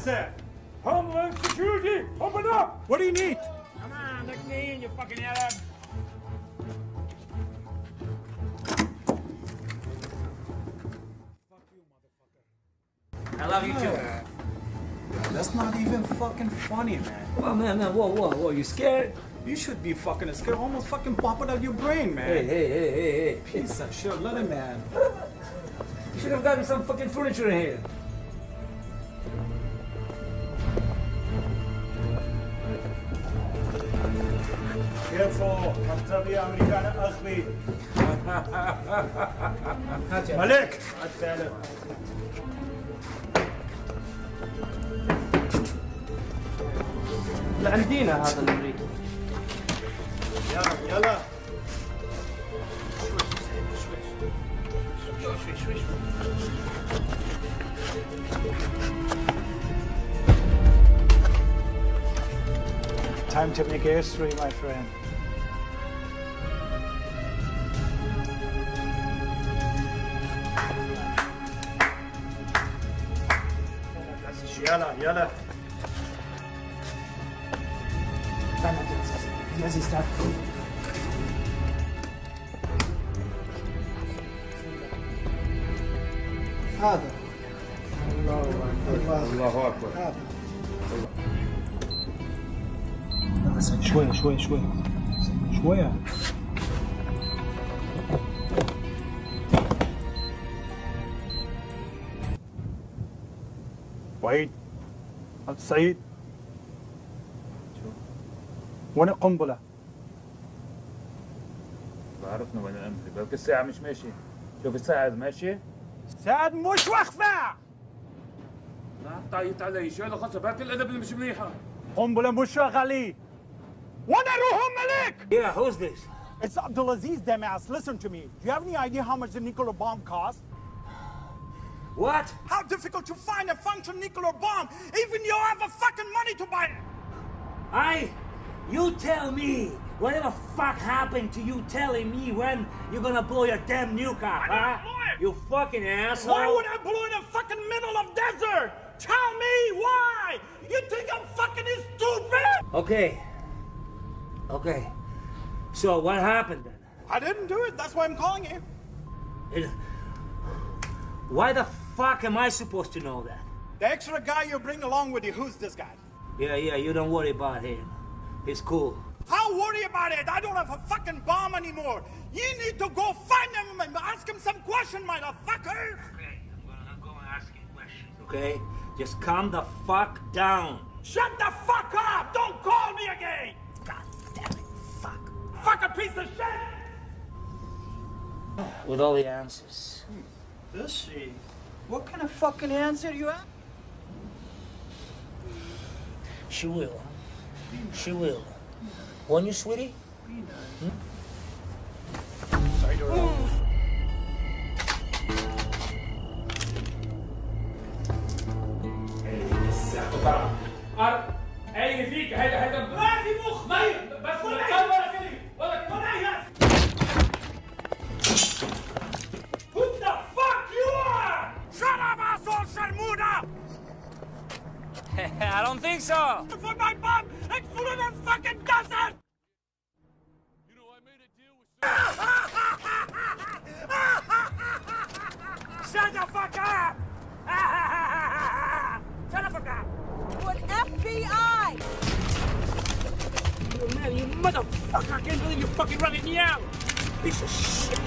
is that? Homeland Security! Open up! What do you need? Come on, let me in, you fucking Arab. I love you too. That's not even fucking funny, man. Well, man, man, whoa, whoa, whoa, you scared? You should be fucking scared. Almost fucking pop it out your brain, man. Hey, hey, hey, hey, hey. Piece of shit. Let him, man. You should have gotten some fucking furniture in here. Careful. Maktabi Amerikaner أخوي. ملك. الثالث. عندنا هذا الامريكي يلا يلا. Time to make history, my friend. يلا يلا هذا الله اكبر هذا شوية شوية شوية شوية وعيد عبد السعيد وين القنبلة؟ بعرفنا وين الامري بلكي الساعة مش ماشية شوف الساعة ماشية سعد مش واقفة لا تعيط علي شو هذا خاصة بالك الأدب اللي مش منيحة قنبلة مش شغالة وأنا روحهم ملك Yeah, who's this? It's Abdulaziz Damas. Listen to me. Do you have any idea how much the nuclear bomb costs? What? How difficult to find a functional nuclear bomb, even you have a fucking money to buy it. I, you tell me, whatever fuck happened to you telling me when you're gonna blow your damn nuke up, huh? You fucking asshole. Why would I blow in the fucking middle of desert? Tell me why. You think I'm fucking stupid? Okay. Okay. So what happened then? I didn't do it. That's why I'm calling you. It- why the fuck am I supposed to know that? The extra guy you bring along with you, who's this guy? Yeah, yeah, you don't worry about him. He's cool. How worry about it? I don't have a fucking bomb anymore. You need to go find him and ask him some question, motherfucker. Okay, I'm gonna go and ask you questions. Okay? Just calm the fuck down. Shut the fuck up! Don't call me again! God damn it. Fuck. Fucking piece of shit! With all the answers. Hmm. Let's see. What kind of fucking answer you have? She will. huh? She will. Won't you, sweetie? اي فيك هيدا هيدا ما في مخ ميت بس don't think so. For my bomb, it's full of the fucking desert! You know I made a deal with Shut the fuck up! Shut the fuck up! An FBI! Man, you motherfucker! I can't believe you're fucking running me out! Piece of shit!